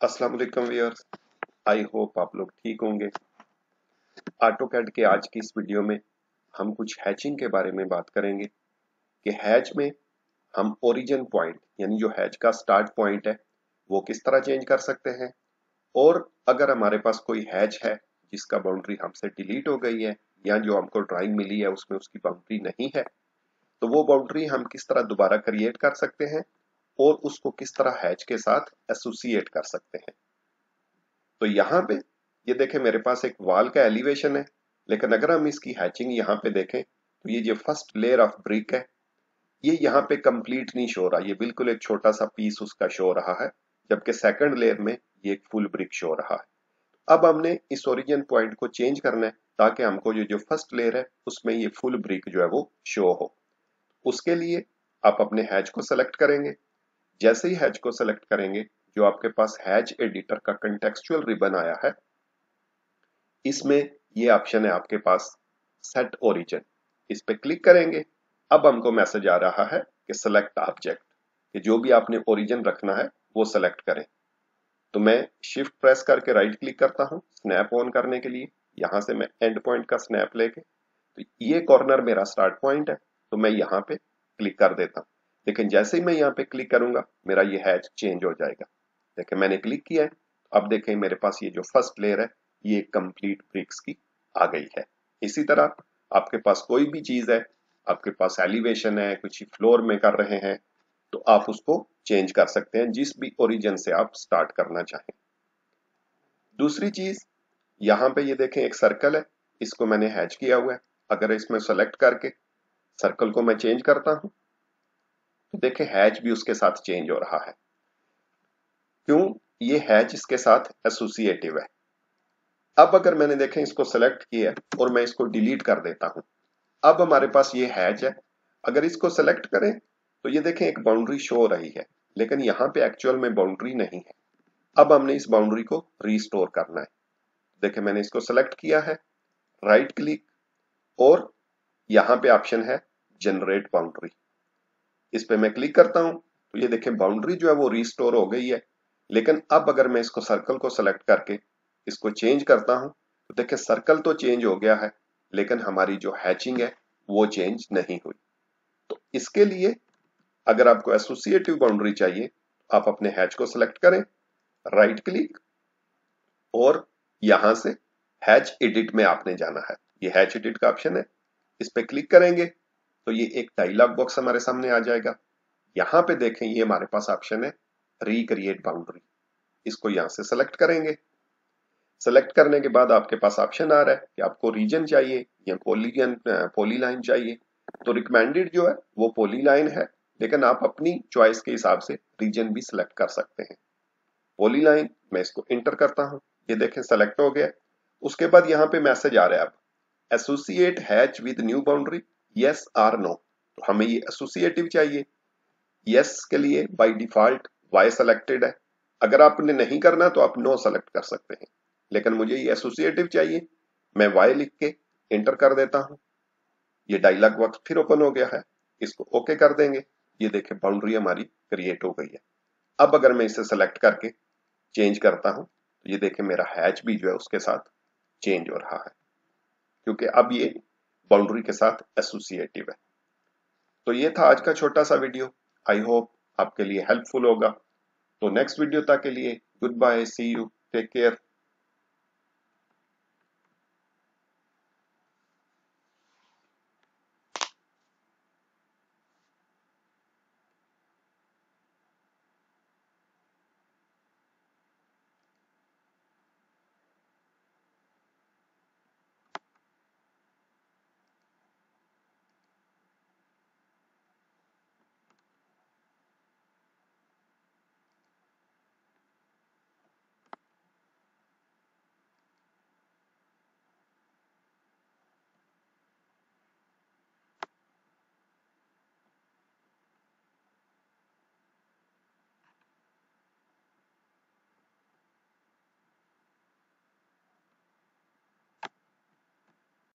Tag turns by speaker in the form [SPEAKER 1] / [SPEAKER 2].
[SPEAKER 1] अस्सलाम वालेकुम viewers I hope आप लोग ठीक होंगे। ऑटो कैड के आज की इस वीडियो में हम कुछ हैचिंग के बारे में बात करेंगे कि हैच में हम ओरिजिन पॉइंट यानी जो हैच का स्टार्ट पॉइंट है, वो किस तरह चेंज कर सकते हैं। और अगर हमारे पास कोई हैच है जिसका बाउंड्री हमसे डिलीट हो गई है, या जो हमको ड्राइंग मिली है, उसमें उसकी बाउंड्री नहीं है तो वो बाउंड्री हम किस तरह दोबारा क्रिएट कर सकते हैं और उसको किस तरह हैच के साथ एसोसिएट कर सकते हैं। तो यहाँ पे, ये देखें मेरे पास एक वाल का एलिवेशन है, लेकिन अगर हम इसकी हैचिंग यहाँ पे देखें तो ये जो फ़र्स्ट लेयर ऑफ़ ब्रिक है, ये यहाँ पे कंप्लीट नहीं शो रहा, ये बिल्कुल एक छोटा सा पीस उसका शो रहा है, जबकि सेकंड लेयर में ये एक फुल ब्रिक शो रहा है। अब हमने इस ओरिजिन पॉइंट को चेंज करना है, ताकि हमको ये जो फ़र्स्ट लेयर है, उसमें ये फुल ब्रिक जो है वो शो हो। उसके लिए आप अपने हैच को सेलेक्ट करेंगे। जैसे ही हैच को सेलेक्ट करेंगे, जो आपके पास हैच एडिटर का कंटेक्चुअल रिबन आया है, इसमें ये ऑप्शन है आपके पास सेट ओरिजिन इस पे क्लिक करेंगे। अब हमको मैसेज आ रहा है कि सेलेक्ट ऑब्जेक्ट कि जो भी आपने ओरिजिन रखना है, वो सेलेक्ट करें। तो मैं शिफ्ट प्रेस करके राइट क्लिक करता हूँ स्नैप ऑन करने के लिए। यहाँ से मैं एंड पॉइंट का स्नैप लेके। तो ये कॉर्नर मेरा स्टार्ट पॉइंट है तो मैं यहाँ पे क्लिक कर देता हूँ। लेकिन जैसे ही मैं यहाँ पे क्लिक करूँगा, मेरा ये हैच चेंज हो जाएगा। देखिए, मैंने क्लिक किया है। अब देखें, मेरे पास ये जो फ़र्स्ट लेयर है, ये कंप्लीट ब्रिक्स की आ गई है। इसी तरह आपके पास कोई भी चीज़ है, आपके पास एलिवेशन है, कुछ फ्लोर में कर रहे हैं तो आप उसको चेंज कर सकते हैं, जिस भी ओरिजिन से आप स्टार्ट करना चाहें। दूसरी चीज़, यहाँ पे ये देखें, एक सर्कल है। इसको मैंने हैच किया हुआ है। अगर इसमें सेलेक्ट करके सर्कल को मैं चेंज करता हूँ तो देखें हैच भी उसके साथ चेंज हो रहा है। क्यों? ये हैच इसके साथ एसोसिएटिव है। अब अगर मैंने देखें, इसको सेलेक्ट किया और मैं इसको डिलीट कर देता हूँ। अब हमारे पास ये हैच है। अगर इसको सेलेक्ट करें तो ये देखें, एक बाउंड्री शो हो रही है, लेकिन यहाँ पे एक्चुअल में बाउंड्री नहीं है। अब हमने इस बाउंड्री को रिस्टोर करना है। देखें, मैंने इसको सेलेक्ट किया है राइट क्लिक और यहाँ पे ऑप्शन है जनरेट बाउंड्री इस पे मैं क्लिक करता हूँ तो ये देखें बाउंड्री जो है वो रिस्टोर हो गई है। लेकिन अब अगर मैं इसको सर्कल को सेलेक्ट करके इसको चेंज करता हूँ तो देखें सर्कल तो चेंज हो गया है, लेकिन हमारी जो हैचिंग है, वो चेंज नहीं हुई। तो इसके लिए अगर आपको एसोसिएटिव बाउंड्री चाहिए आप अपने हैच को सिलेक्ट करें राइट क्लिक और यहाँ से हैच एडिट में आपने जाना है। ये हैच एडिट का ऑप्शन है, इस पे क्लिक करेंगे तो ये एक डायलॉग बॉक्स हमारे सामने आ जाएगा। यहाँ पे देखें, ये हमारे पास ऑप्शन है रिक्रिएट बाउंड्री इसको यहाँ से सेलेक्ट करेंगे। सेलेक्ट करने के बाद आपके पास ऑप्शन आ रहा है कि आपको रीजन चाहिए या पोलीगन पोली लाइन चाहिए। तो रिकमेंडेड जो है, वो पोली लाइन है, लेकिन आप अपनी चॉइस के हिसाब से रीजन भी सिलेक्ट कर सकते हैं। पोली लाइन मैं इसको इंटर करता हूँ। ये देखें सेलेक्ट हो गया। उसके बाद यहाँ पे मैसेज आ रहा है अब। Associate hatch with new boundary yes or no तो हमें ये एसोसिएटिव चाहिए। यस के लिए बाय डिफ़ॉल्ट वाई सेलेक्टेड है। अगर आपने नहीं करना तो आप नो सेलेक्ट कर सकते हैं। लेकिन मुझे ये एसोसिएटिव चाहिए। मैं वाई लिख के एंटर कर देता हूँ। ये डायलॉग बॉक्स फिर ओपन हो गया है। इसको ओके कर देंगे। ये देखें बाउंड्री हमारी क्रिएट हो गई है। अब अगर मैं इसे सेलेक्ट करके चेंज करता हूँ तो ये देखे मेरा हैच भी जो है उसके साथ चेंज हो रहा है। क्योंकि अब ये बाउंड्री के साथ एसोसिएटिव है। तो ये था आज का छोटा सा वीडियो आई होप आपके लिए हेल्पफुल होगा। तो नेक्स्ट वीडियो तक के लिए goodbye see you take care